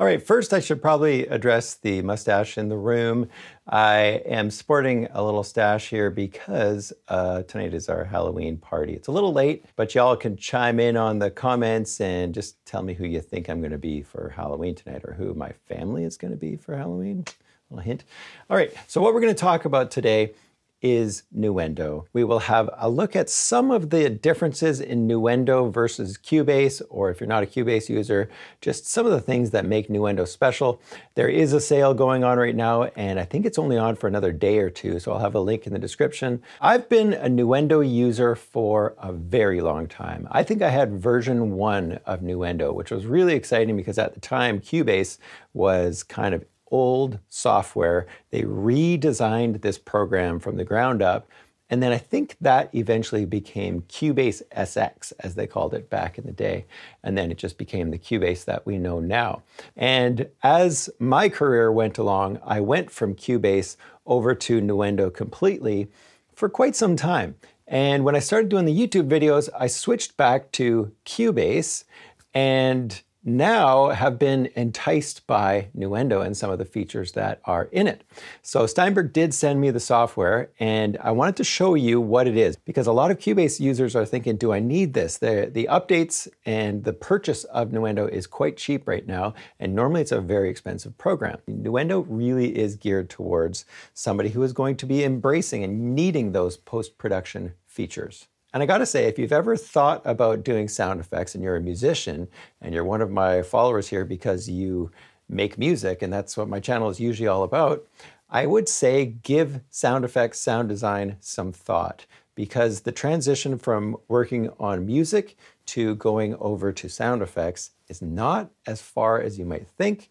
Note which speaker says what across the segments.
Speaker 1: All right, first I should probably address the mustache in the room. I am sporting a little stash here because uh, tonight is our Halloween party. It's a little late, but y'all can chime in on the comments and just tell me who you think I'm going to be for Halloween tonight or who my family is going to be for Halloween. A little hint. All right, so what we're going to talk about today is Nuendo. We will have a look at some of the differences in Nuendo versus Cubase, or if you're not a Cubase user, just some of the things that make Nuendo special. There is a sale going on right now, and I think it's only on for another day or two, so I'll have a link in the description. I've been a Nuendo user for a very long time. I think I had version one of Nuendo, which was really exciting because at the time, Cubase was kind of old software. They redesigned this program from the ground up. And then I think that eventually became Cubase SX, as they called it back in the day. And then it just became the Cubase that we know now. And as my career went along, I went from Cubase over to Nuendo completely for quite some time. And when I started doing the YouTube videos, I switched back to Cubase and now have been enticed by Nuendo and some of the features that are in it. So Steinberg did send me the software and I wanted to show you what it is because a lot of Cubase users are thinking, do I need this? The, the updates and the purchase of Nuendo is quite cheap right now and normally it's a very expensive program. Nuendo really is geared towards somebody who is going to be embracing and needing those post-production features. And I gotta say, if you've ever thought about doing sound effects and you're a musician and you're one of my followers here because you make music and that's what my channel is usually all about, I would say give sound effects, sound design some thought because the transition from working on music to going over to sound effects is not as far as you might think.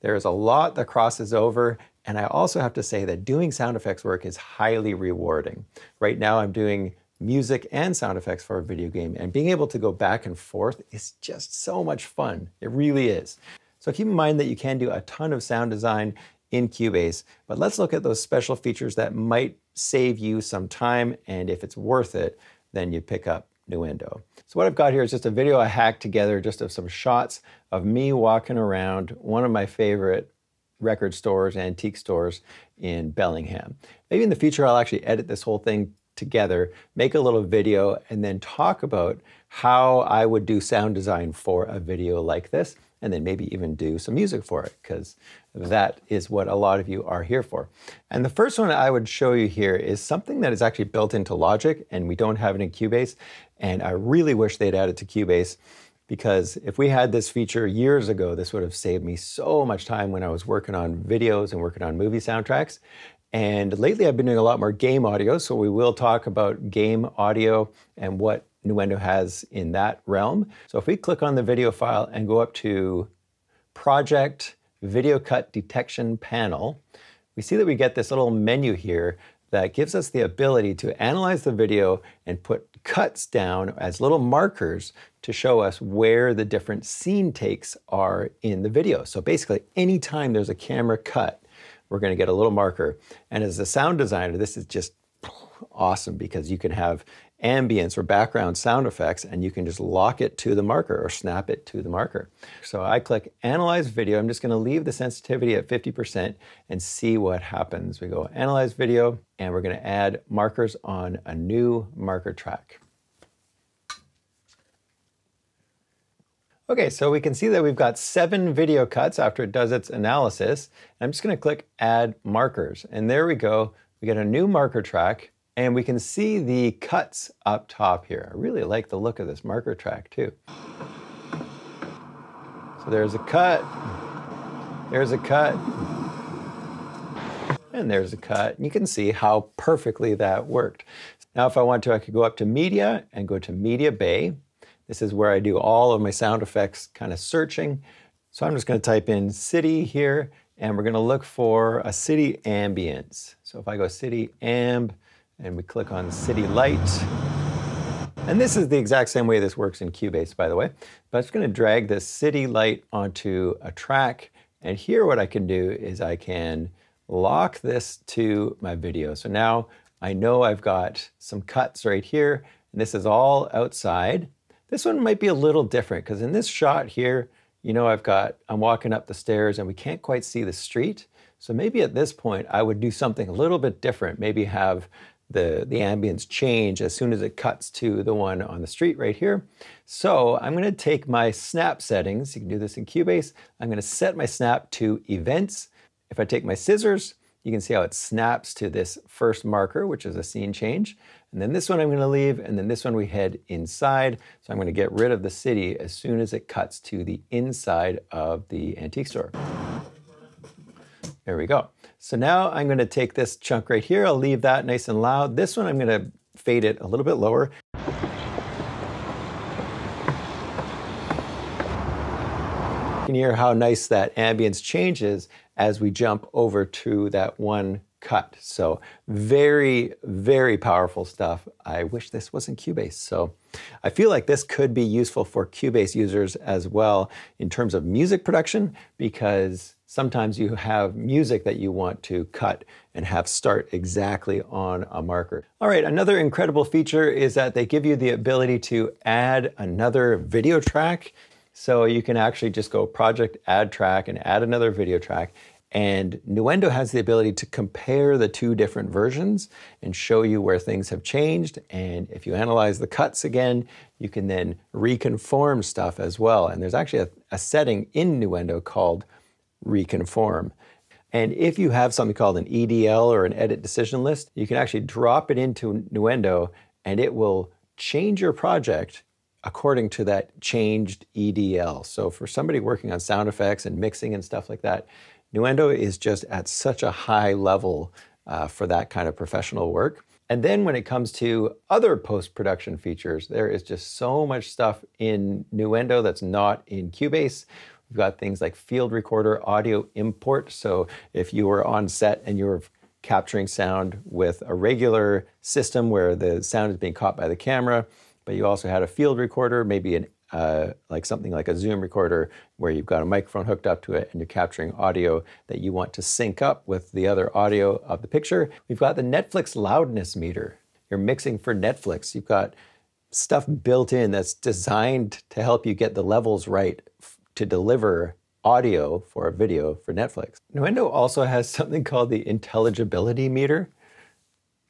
Speaker 1: There's a lot that crosses over and I also have to say that doing sound effects work is highly rewarding. Right now I'm doing music and sound effects for a video game. And being able to go back and forth is just so much fun. It really is. So keep in mind that you can do a ton of sound design in Cubase, but let's look at those special features that might save you some time. And if it's worth it, then you pick up Nuendo. So what I've got here is just a video I hacked together just of some shots of me walking around one of my favorite record stores, antique stores in Bellingham. Maybe in the future I'll actually edit this whole thing together, make a little video, and then talk about how I would do sound design for a video like this, and then maybe even do some music for it, because that is what a lot of you are here for. And the first one I would show you here is something that is actually built into Logic, and we don't have it in Cubase, and I really wish they'd add it to Cubase, because if we had this feature years ago, this would have saved me so much time when I was working on videos and working on movie soundtracks. And lately I've been doing a lot more game audio, so we will talk about game audio and what Nuendo has in that realm. So if we click on the video file and go up to Project Video Cut Detection Panel, we see that we get this little menu here that gives us the ability to analyze the video and put cuts down as little markers to show us where the different scene takes are in the video. So basically, anytime there's a camera cut, we're going to get a little marker. And as a sound designer, this is just awesome because you can have ambience or background sound effects and you can just lock it to the marker or snap it to the marker. So I click Analyze Video. I'm just going to leave the sensitivity at 50% and see what happens. We go Analyze Video and we're going to add markers on a new marker track. Okay, so we can see that we've got seven video cuts after it does its analysis. I'm just gonna click Add Markers, and there we go. We get a new marker track, and we can see the cuts up top here. I really like the look of this marker track too. So there's a cut, there's a cut, and there's a cut. You can see how perfectly that worked. Now if I want to, I could go up to Media and go to Media Bay, this is where I do all of my sound effects kind of searching. So I'm just going to type in city here, and we're going to look for a city ambience. So if I go city amb, and we click on city light, and this is the exact same way this works in Cubase, by the way. But I'm to drag this city light onto a track. And here what I can do is I can lock this to my video. So now I know I've got some cuts right here. And this is all outside. This one might be a little different because in this shot here, you know I've got, I'm walking up the stairs and we can't quite see the street. So maybe at this point I would do something a little bit different. Maybe have the, the ambience change as soon as it cuts to the one on the street right here. So I'm gonna take my snap settings, you can do this in Cubase, I'm gonna set my snap to events. If I take my scissors, you can see how it snaps to this first marker, which is a scene change. And then this one I'm gonna leave, and then this one we head inside. So I'm gonna get rid of the city as soon as it cuts to the inside of the antique store. There we go. So now I'm gonna take this chunk right here, I'll leave that nice and loud. This one I'm gonna fade it a little bit lower. You can hear how nice that ambience changes as we jump over to that one cut. So very, very powerful stuff. I wish this was in Cubase. So I feel like this could be useful for Cubase users as well in terms of music production because sometimes you have music that you want to cut and have start exactly on a marker. All right, another incredible feature is that they give you the ability to add another video track. So you can actually just go project add track and add another video track and Nuendo has the ability to compare the two different versions and show you where things have changed. And if you analyze the cuts again, you can then reconform stuff as well. And there's actually a, a setting in Nuendo called reconform. And if you have something called an EDL or an edit decision list, you can actually drop it into Nuendo and it will change your project according to that changed EDL. So for somebody working on sound effects and mixing and stuff like that, Nuendo is just at such a high level uh, for that kind of professional work. And then when it comes to other post-production features, there is just so much stuff in Nuendo that's not in Cubase. We've got things like field recorder audio import. So if you were on set and you were capturing sound with a regular system where the sound is being caught by the camera, but you also had a field recorder, maybe an uh, like something like a Zoom recorder where you've got a microphone hooked up to it and you're capturing audio that you want to sync up with the other audio of the picture. We've got the Netflix loudness meter. You're mixing for Netflix. You've got stuff built in that's designed to help you get the levels right to deliver audio for a video for Netflix. Nuendo also has something called the intelligibility meter,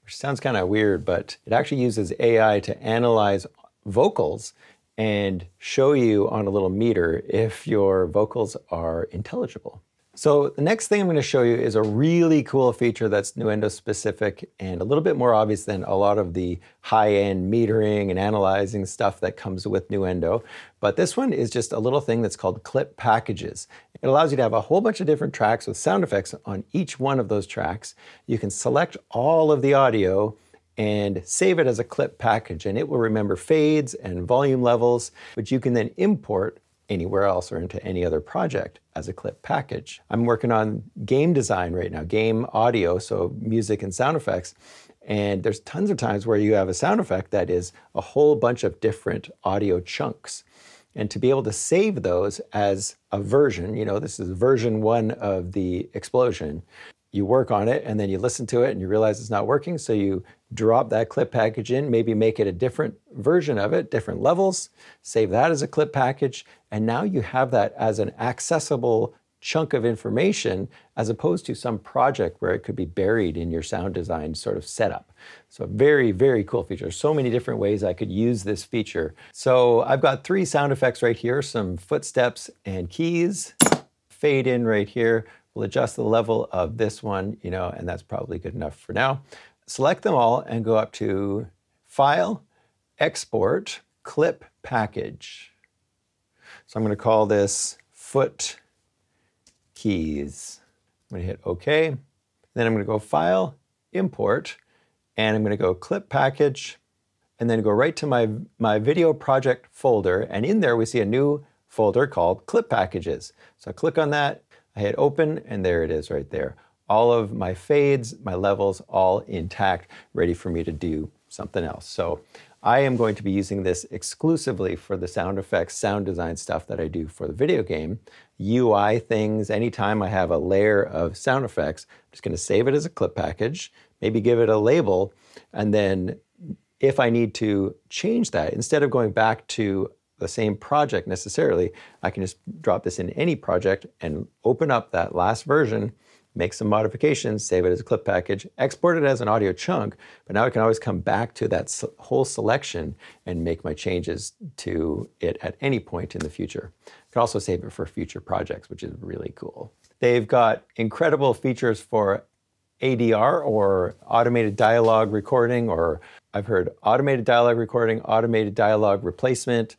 Speaker 1: which sounds kind of weird, but it actually uses AI to analyze vocals and show you on a little meter if your vocals are intelligible. So the next thing I'm going to show you is a really cool feature that's Nuendo specific and a little bit more obvious than a lot of the high-end metering and analyzing stuff that comes with Nuendo. But this one is just a little thing that's called clip packages. It allows you to have a whole bunch of different tracks with sound effects on each one of those tracks. You can select all of the audio and save it as a clip package and it will remember fades and volume levels, which you can then import anywhere else or into any other project as a clip package. I'm working on game design right now, game audio, so music and sound effects. And there's tons of times where you have a sound effect that is a whole bunch of different audio chunks. And to be able to save those as a version, you know, this is version one of the explosion, you work on it and then you listen to it and you realize it's not working. So you drop that clip package in, maybe make it a different version of it, different levels, save that as a clip package. And now you have that as an accessible chunk of information as opposed to some project where it could be buried in your sound design sort of setup. So very, very cool feature. So many different ways I could use this feature. So I've got three sound effects right here, some footsteps and keys, fade in right here, We'll adjust the level of this one, you know, and that's probably good enough for now. Select them all and go up to File, Export, Clip Package. So I'm going to call this Foot Keys. I'm going to hit OK. Then I'm going to go File, Import, and I'm going to go Clip Package, and then go right to my, my video project folder. And in there, we see a new folder called Clip Packages. So I click on that, I hit open and there it is right there. All of my fades, my levels, all intact, ready for me to do something else. So I am going to be using this exclusively for the sound effects, sound design stuff that I do for the video game. UI things, anytime I have a layer of sound effects, I'm just gonna save it as a clip package, maybe give it a label, and then if I need to change that, instead of going back to the same project necessarily. I can just drop this in any project and open up that last version, make some modifications, save it as a clip package, export it as an audio chunk, but now I can always come back to that whole selection and make my changes to it at any point in the future. I can also save it for future projects, which is really cool. They've got incredible features for ADR or automated dialogue recording, or I've heard automated dialogue recording, automated dialogue replacement,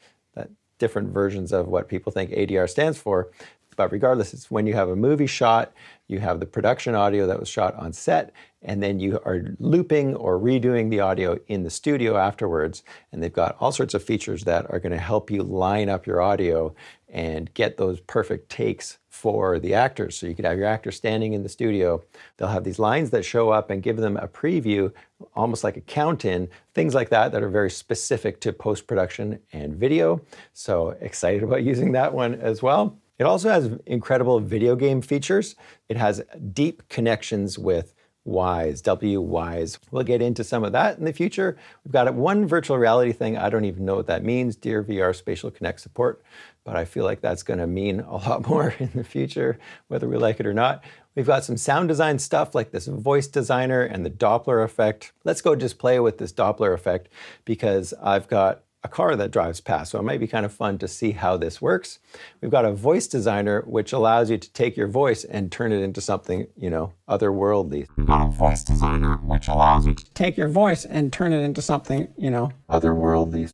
Speaker 1: different versions of what people think ADR stands for. But regardless, it's when you have a movie shot, you have the production audio that was shot on set, and then you are looping or redoing the audio in the studio afterwards. And they've got all sorts of features that are going to help you line up your audio and get those perfect takes for the actors. So you could have your actor standing in the studio. They'll have these lines that show up and give them a preview, almost like a count in, things like that that are very specific to post production and video. So excited about using that one as well. It also has incredible video game features. It has deep connections with Wwise, W Wise. We'll get into some of that in the future. We've got one virtual reality thing. I don't even know what that means, Dear VR Spatial Connect support, but I feel like that's going to mean a lot more in the future, whether we like it or not. We've got some sound design stuff like this voice designer and the Doppler effect. Let's go just play with this Doppler effect because I've got a car that drives past. So it might be kind of fun to see how this works. We've got a voice designer, which allows you to take your voice and turn it into something, you know, otherworldly.
Speaker 2: We've got a voice designer, which allows you to take your voice and turn it into something, you know,
Speaker 1: otherworldly.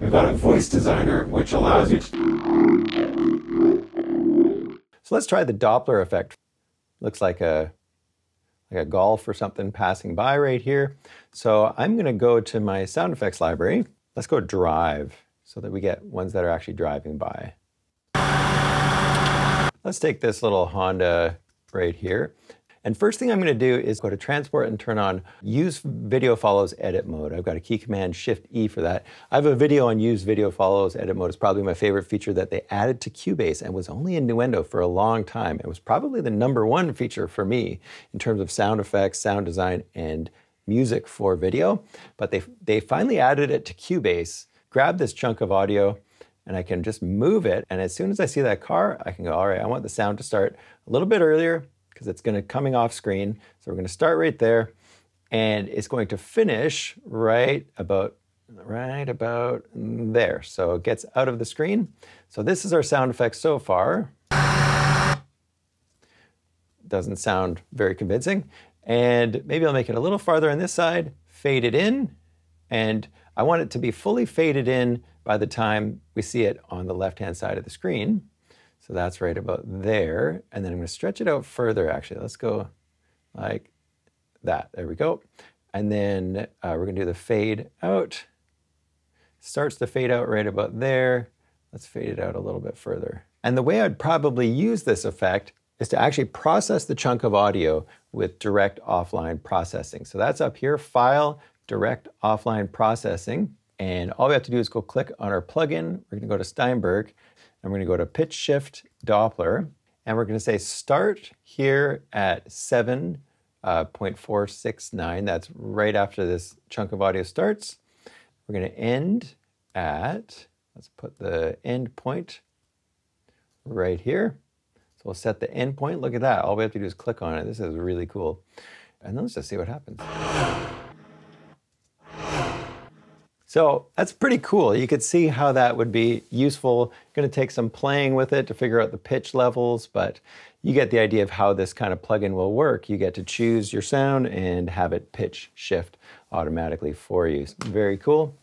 Speaker 2: We've got a voice designer, which allows you to...
Speaker 1: So let's try the Doppler effect. Looks like a like a golf or something passing by right here. So I'm going to go to my sound effects library Let's go drive so that we get ones that are actually driving by. Let's take this little Honda right here. And first thing I'm going to do is go to transport and turn on use video follows edit mode. I've got a key command shift E for that. I have a video on use video follows edit mode. It's probably my favorite feature that they added to Cubase and was only in Nuendo for a long time. It was probably the number one feature for me in terms of sound effects, sound design, and music for video, but they, they finally added it to Cubase, grab this chunk of audio, and I can just move it. And as soon as I see that car, I can go, all right, I want the sound to start a little bit earlier because it's going to coming off screen. So we're going to start right there and it's going to finish right about right about there. So it gets out of the screen. So this is our sound effect so far. Doesn't sound very convincing. And maybe I'll make it a little farther on this side, fade it in, and I want it to be fully faded in by the time we see it on the left-hand side of the screen. So that's right about there. And then I'm gonna stretch it out further, actually. Let's go like that, there we go. And then uh, we're gonna do the fade out. Starts to fade out right about there. Let's fade it out a little bit further. And the way I'd probably use this effect is to actually process the chunk of audio with direct offline processing. So that's up here, File, Direct Offline Processing. And all we have to do is go click on our plugin. We're gonna go to Steinberg, and we're gonna go to Pitch Shift Doppler, and we're gonna say start here at 7.469. Uh, that's right after this chunk of audio starts. We're gonna end at, let's put the end point right here. So we'll set the endpoint. Look at that. All we have to do is click on it. This is really cool. And then let's just see what happens. So that's pretty cool. You could see how that would be useful. Going to take some playing with it to figure out the pitch levels, but you get the idea of how this kind of plugin will work. You get to choose your sound and have it pitch shift automatically for you. Very cool.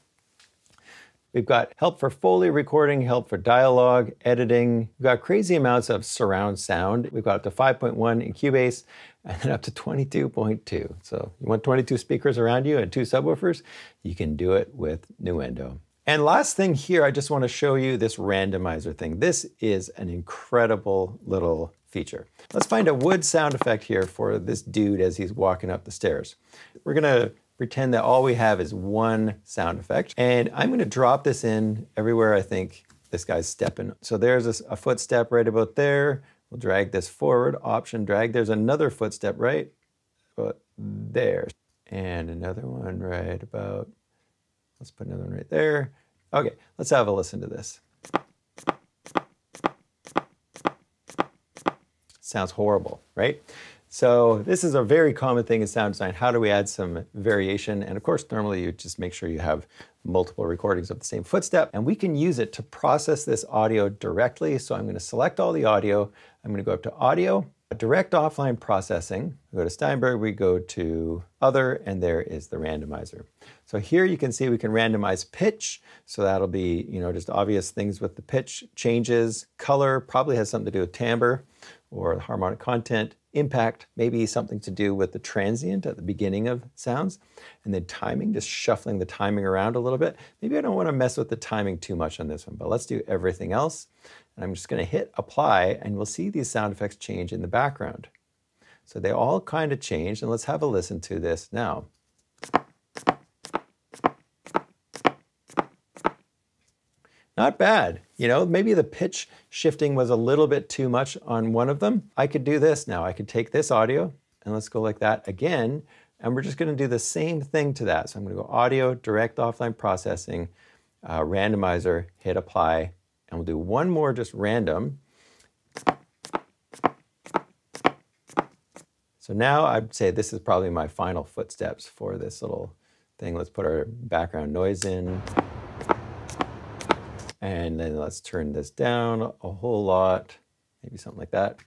Speaker 1: We've got help for Foley recording, help for dialogue, editing. We've got crazy amounts of surround sound. We've got up to 5.1 in Cubase and then up to 22.2. So you want 22 speakers around you and two subwoofers? You can do it with Nuendo. And last thing here, I just want to show you this randomizer thing. This is an incredible little feature. Let's find a wood sound effect here for this dude as he's walking up the stairs. We're gonna pretend that all we have is one sound effect. And I'm going to drop this in everywhere I think this guy's stepping. So there's a, a footstep right about there. We'll drag this forward, option drag. There's another footstep right about there. And another one right about, let's put another one right there. Okay, let's have a listen to this. Sounds horrible, right? So this is a very common thing in sound design. How do we add some variation? And of course, normally you just make sure you have multiple recordings of the same footstep, and we can use it to process this audio directly. So I'm gonna select all the audio. I'm gonna go up to Audio, Direct Offline Processing. We go to Steinberg, we go to Other, and there is the randomizer. So here you can see we can randomize pitch. So that'll be, you know, just obvious things with the pitch changes. Color probably has something to do with timbre or harmonic content impact, maybe something to do with the transient at the beginning of sounds, and then timing, just shuffling the timing around a little bit. Maybe I don't want to mess with the timing too much on this one, but let's do everything else. And I'm just going to hit apply, and we'll see these sound effects change in the background. So they all kind of changed, and let's have a listen to this now. Not bad. You know, maybe the pitch shifting was a little bit too much on one of them. I could do this now. I could take this audio and let's go like that again. And we're just going to do the same thing to that. So I'm going to go audio, direct offline processing, uh, randomizer, hit apply, and we'll do one more just random. So now I'd say this is probably my final footsteps for this little thing. Let's put our background noise in. And then let's turn this down a whole lot, maybe something like that.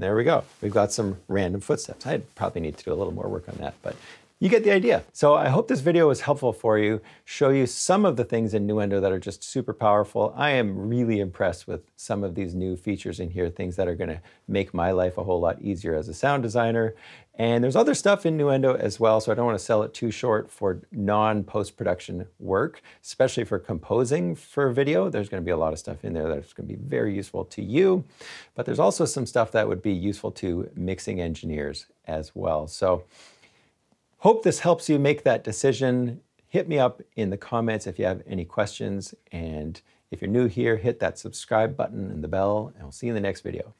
Speaker 1: And there we go. We've got some random footsteps. I'd probably need to do a little more work on that, but you get the idea. So I hope this video was helpful for you, show you some of the things in Nuendo that are just super powerful. I am really impressed with some of these new features in here, things that are gonna make my life a whole lot easier as a sound designer. And there's other stuff in Nuendo as well, so I don't wanna sell it too short for non-post-production work, especially for composing for video. There's gonna be a lot of stuff in there that's gonna be very useful to you, but there's also some stuff that would be useful to mixing engineers as well. So Hope this helps you make that decision. Hit me up in the comments if you have any questions. And if you're new here, hit that subscribe button and the bell, and we'll see you in the next video.